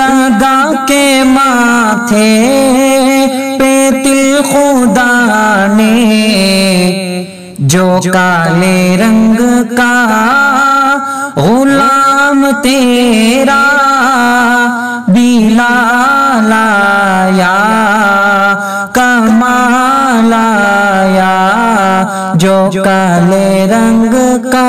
लगा के माथे पे तिल खुदा ने, जो काले रंग का गुलाम तेरा बीला लाया कमालाया जो काले रंग का